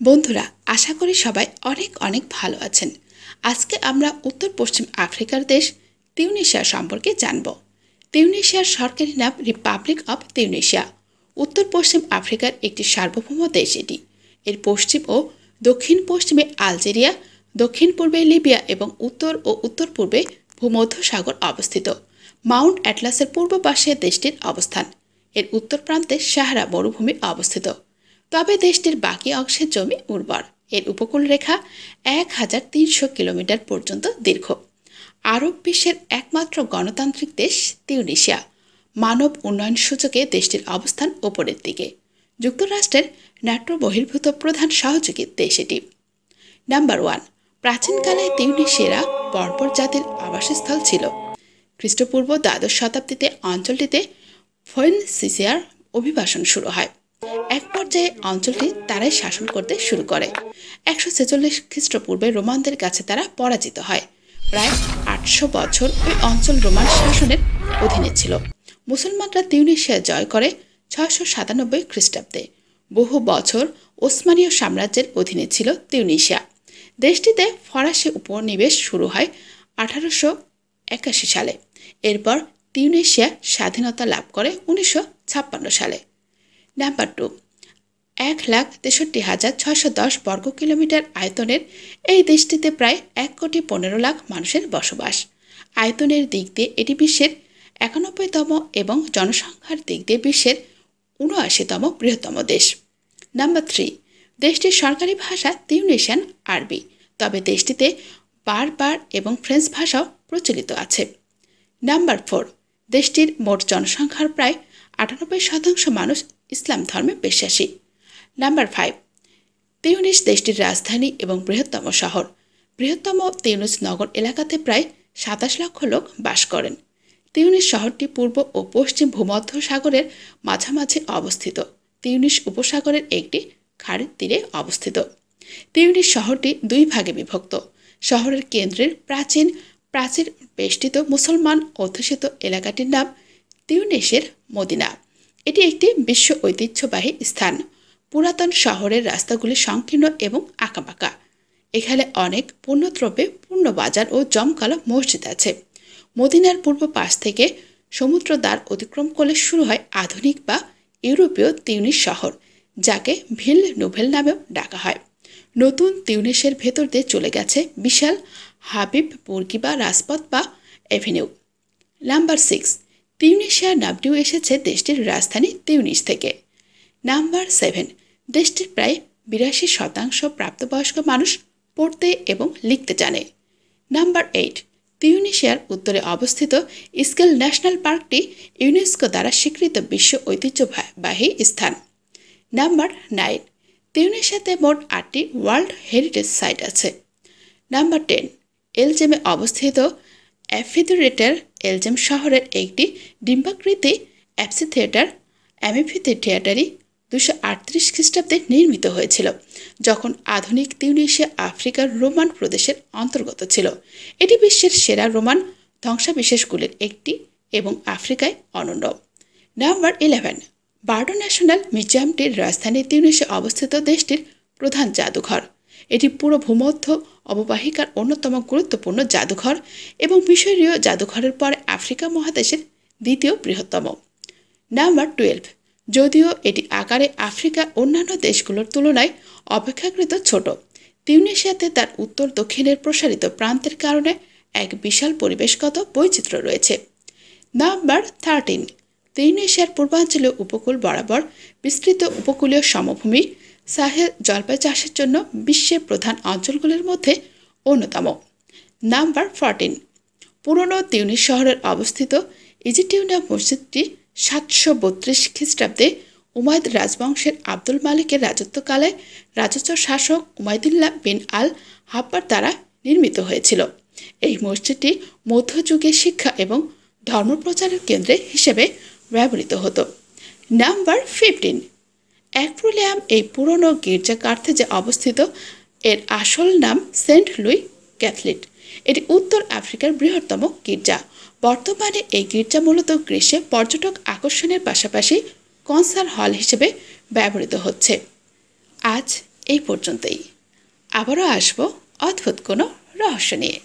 বন্ধুরা, আশা করি সবাই অনেক অনেক ভালো আছেন। আজকে আমরা উত্তর পশ্চিম আফ্রিকার দেশ তিউনিশিয়া সম্পর্কে জানব। তিউনিশিয়ার সরকারি নাম রিপাবলিক অব তিউনিশিয়া উত্তর পশ্চিম আফ্রিকার একটি সার্বভৌম দেশ এটি। এর পশ্চিম ও দক্ষিণ পশ্চিমে আলজেরিয়া, দক্ষিণ পূর্বে লিবিয়া এবং উত্তর ও উত্তর পূর্বে ভূমধ্য সাগর অবস্থিত। মাউন্ট অ্যাটলাসের পূর্ব পাশে দেশটির অবস্থান। এর উত্তর প্রান্তে সাহারা মরুভূমি অবস্থিত। তবে দেশটির বাকি অংশের জমি উর্বর। এর উপকূল রেখা এক হাজার তিনশো কিলোমিটার পর্যন্ত দীর্ঘ। আরব বিশ্বের একমাত্র গণতান্ত্রিক দেশ তিউনিশিয়া। মানব উন্নয়ন সূচকে দেশটির অবস্থান ওপরের দিকে। যুক্তরাষ্ট্রের ন্যাটো বহির্ভূত প্রধান সহযোগী দেশ এটি। নাম্বার ওয়ান, প্রাচীনকালে তিউনিশিয়ারা বর্বর জাতির আবাসস্থল ছিল। খ্রিস্টপূর্ব দ্বাদশ শতাব্দীতে অঞ্চলটিতে ফয়েনসিসিয়ার অভিবাসন শুরু হয়। এক পর্যায়ে অঞ্চলটি তারাই শাসন করতে শুরু করে। একশো ছেচল্লিশ খ্রিস্টপূর্বে রোমানদের কাছে তারা পরাজিত হয়। প্রায় আটশো বছর ওই অঞ্চল রোমান শাসনের অধীনে ছিল। মুসলমানরা তিউনিশিয়া জয় করে ছয়শো সাতানব্বই খ্রিস্টাব্দে। বহু বছর ওসমানীয় সাম্রাজ্যের অধীনে ছিল তিউনিশিয়া দেশটিতে ফরাসি উপনিবেশ শুরু হয় আঠারোশো একাশি সালে। এরপর তিউনেশিয়া স্বাধীনতা লাভ করে উনিশশো ছাপ্পান্ন সালে। নাম্বার টু, এক লাখ তেষট্টি হাজার ছশো দশ বর্গ কিলোমিটার আয়তনের এই দেশটিতে প্রায় এক কোটি পনেরো লাখ মানুষের বসবাস। আয়তনের দিক দিয়ে এটি বিশ্বের একানব্বইতম এবং জনসংখ্যার দিক দিয়ে বিশ্বের উনআশিতম বৃহত্তম দেশ। নাম্বার থ্রি, দেশটির সরকারি ভাষা তিউনেশিয়ান আরবি, তবে দেশটিতে বারবার এবং ফ্রেঞ্চ ভাষাও প্রচলিত আছে। নাম্বার ফোর, দেশটির মোট জনসংখ্যার প্রায় আটানব্বই শতাংশ মানুষ ইসলাম ধর্মে বিশ্বাসী। নাম্বার ফাইভ তিউনিস দেশটির রাজধানী এবং বৃহত্তম শহর। বৃহত্তম তিউনিস নগর এলাকাতে প্রায় সাতাশ লক্ষ লোক বাস করেন। তিউনিস শহরটি পূর্ব ও পশ্চিম ভূমধ্য সাগরের মাঝামাঝি অবস্থিত। তিউনিস উপসাগরের একটি খাড়ির তীরে অবস্থিত। তিউনিস শহরটি দুই ভাগে বিভক্ত। শহরের কেন্দ্রের প্রাচীন, প্রাচীর বেষ্টিত মুসলমান অধ্যুষিত এলাকাটির নাম তিউনিসের মদিনা। এটি একটি বিশ্ব ঐতিহ্যবাহী স্থান। পুরাতন শহরের রাস্তাগুলি সংকীর্ণ এবং আঁকাবাঁকা। এখানে অনেক পণ্যদ্রব্যে পূর্ণ বাজার ও জমকালো মসজিদ আছে। মদিনার পূর্ব পাশ থেকে সমুদ্র দ্বার অতিক্রম করলে শুরু হয় আধুনিক বা ইউরোপীয় তিউনিস শহর, যাকে ভিল নোভেল নামেও ডাকা হয়। নতুন তিউনিসের ভেতর দিয়ে চলে গেছে বিশাল হাবিব বুর্গিবা রাজপথ বা এভিনিউ। নাম্বার সিক্স তিউনিশিয়ার নামটিও এসেছে দেশটির রাজধানী তিউনিস থেকে। নাম্বার সেভেন, দেশটির প্রায় বিরাশি শতাংশ প্রাপ্তবয়স্ক মানুষ পড়তে এবং লিখতে জানে। নাম্বার এইট, তিউনিশিয়ার উত্তরে অবস্থিত স্কেল ন্যাশনাল পার্কটি ইউনেস্কো দ্বারা স্বীকৃত বিশ্ব ঐতিহ্যবাহী স্থান। নাম্বার নাইন, তিউনিশিয়াতে মোট আটটি ওয়ার্ল্ড হেরিটেজ সাইট আছে। নাম্বার টেন এলজেমে অবস্থিত অ্যাফিথিয়েটার এলজেম শহরের একটি ডিম্বাকৃতি অ্যাপসি থিয়েটার অ্যামিফিথি থিয়েটারই দুশো আটত্রিশ খ্রিস্টাব্দে নির্মিত হয়েছিল, যখন আধুনিক তিউনিশিয়া আফ্রিকার রোমান প্রদেশের অন্তর্গত ছিল। এটি বিশ্বের সেরা রোমান ধ্বংসাবিশেষগুলির একটি এবং আফ্রিকায় অনন্য। নাম্বার ইলেভেন বার্ডো ন্যাশনাল মিউজিয়ামটির রাজধানী তিউনিশে অবস্থিত দেশটির প্রধান জাদুঘর। এটি পুরো ভূমধ্য অববাহিকার অন্যতম গুরুত্বপূর্ণ জাদুঘর এবং মিশরীয় জাদুঘরের পরে আফ্রিকা মহাদেশের দ্বিতীয় বৃহত্তম। Number twelve. যদিও এটি আকারে আফ্রিকার অন্যান্য দেশগুলোর তুলনায় অপেক্ষাকৃত ছোট, তিউনেশিয়াতে তার উত্তর দক্ষিণের প্রসারিত প্রান্তের কারণে এক বিশাল পরিবেশগত বৈচিত্র্য রয়েছে। Number thirteen. তিউনেশিয়ার পূর্বাঞ্চলীয় উপকূল বরাবর বিস্তৃত উপকূলীয় সমভূমি সাহেল জলপাই চাষের জন্য বিশ্বের প্রধান অঞ্চলগুলির মধ্যে অন্যতম। নাম্বার ফরটিন পুরনো তিউনিস শহরের অবস্থিত ইজিটিউনিয়া মসজিদটি সাতশো বত্রিশ খ্রিস্টাব্দে উমায়দ রাজবংশের আব্দুল মালিকের রাজত্বকালে রাজস্ব শাসক উমায়দুল্লাহ বিন আল হাব্বার দ্বারা নির্মিত হয়েছিল। এই মসজিদটি মধ্যযুগে শিক্ষা এবং ধর্মপ্রচারের কেন্দ্রে হিসেবে ব্যবহৃত হতো। নাম্বার ফিফটিন অ্যাক্রোলিয়াম এই পুরনো গির্জা কার্থেজে অবস্থিত। এর আসল নাম সেন্ট লুই ক্যাথলিট এটি উত্তর আফ্রিকার বৃহত্তম গির্জা। বর্তমানে এই গির্জা মূলত গ্রীষ্মে পর্যটক আকর্ষণের পাশাপাশি কনসার্ট হল হিসেবে ব্যবহৃত হচ্ছে। আজ এই পর্যন্তই। আবারও আসব অদ্ভুত কোনো রহস্য নিয়ে।